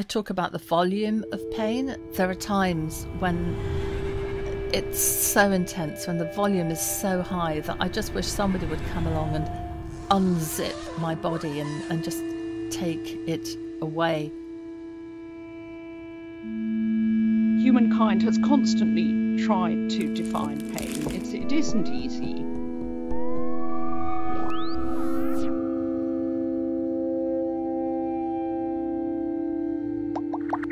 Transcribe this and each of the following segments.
I talk about the volume of pain. There are times when it's so intense, when the volume is so high that I just wish somebody would come along and unzip my body and, and just take it away. Humankind has constantly tried to define pain. It's, it isn't easy.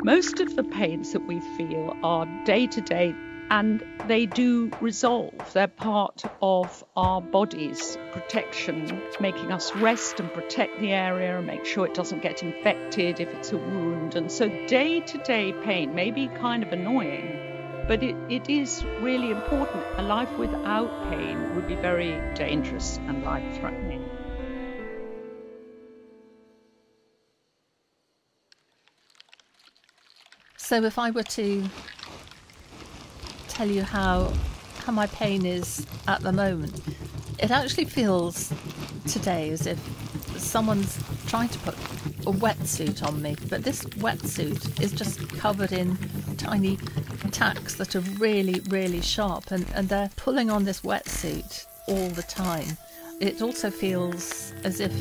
Most of the pains that we feel are day to day and they do resolve. They're part of our body's protection, making us rest and protect the area and make sure it doesn't get infected if it's a wound. And so day to day pain may be kind of annoying, but it, it is really important. A life without pain would be very dangerous and life threatening. So if I were to tell you how how my pain is at the moment, it actually feels today as if someone's trying to put a wetsuit on me, but this wetsuit is just covered in tiny tacks that are really, really sharp, and, and they're pulling on this wetsuit all the time. It also feels as if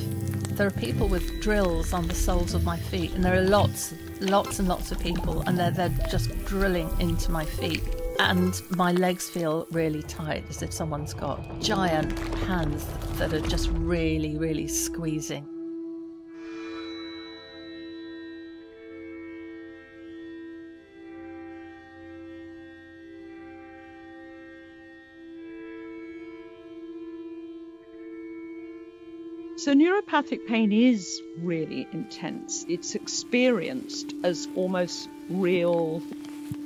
there are people with drills on the soles of my feet, and there are lots lots and lots of people, and they're, they're just drilling into my feet. And my legs feel really tight, as if someone's got giant hands that are just really, really squeezing. So, neuropathic pain is really intense. It's experienced as almost real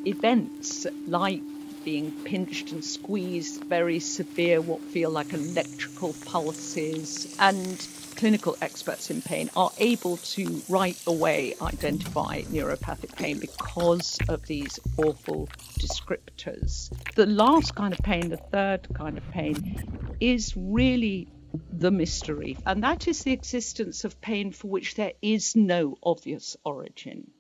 events, like being pinched and squeezed, very severe, what feel like electrical pulses. And clinical experts in pain are able to right away identify neuropathic pain because of these awful descriptors. The last kind of pain, the third kind of pain, is really the mystery, and that is the existence of pain for which there is no obvious origin.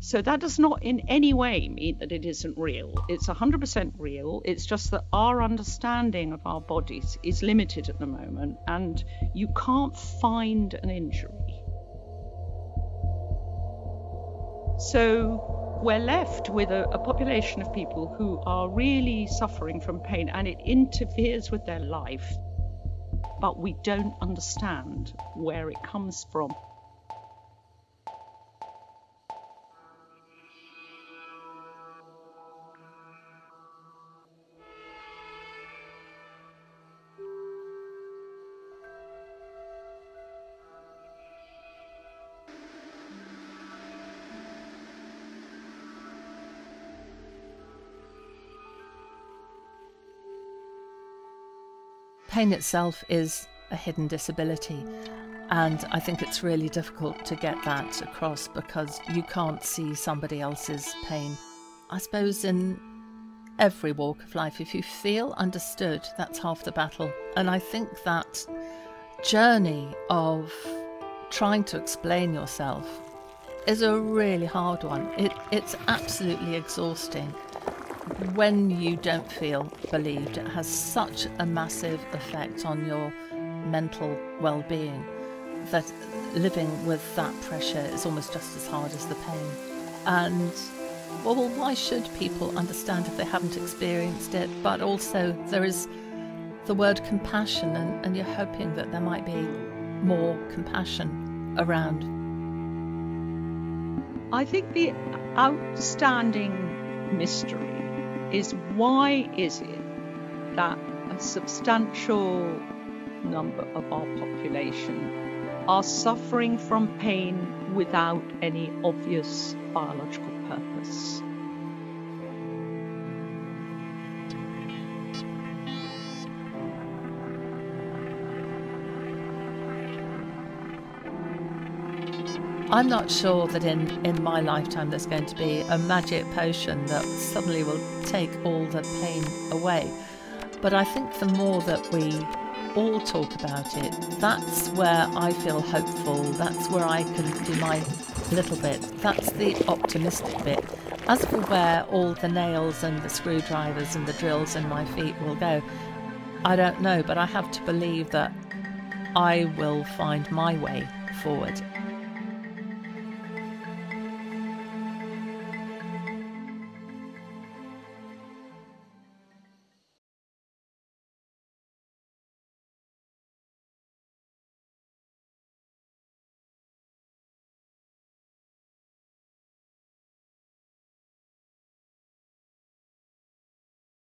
So that does not in any way mean that it isn't real. It's 100% real. It's just that our understanding of our bodies is limited at the moment, and you can't find an injury. So we're left with a, a, population of people who are really suffering from pain and it interferes with their life but we don't understand where it comes from. Pain itself is a hidden disability. And I think it's really difficult to get that across because you can't see somebody else's pain. I suppose in every walk of life, if you feel understood, that's half the battle. And I think that journey of trying to explain yourself is a really hard one. It, it's absolutely exhausting when you don't feel believed, it has such a massive effect on your mental well being that living with that pressure is almost just as hard as the pain. And well, why should people understand if they haven't experienced it? But also, there is the word compassion, and, and you're hoping that there might be more compassion around. I think the outstanding mystery is why is it that a substantial number of our population are suffering from pain without any obvious biological purpose? I'm not sure that in, in my lifetime there's going to be a magic potion that suddenly will take all the pain away. But I think the more that we all talk about it, that's where I feel hopeful. That's where I can do my little bit. That's the optimistic bit. As for where all the nails and the screwdrivers and the drills in my feet will go, I don't know, but I have to believe that I will find my way forward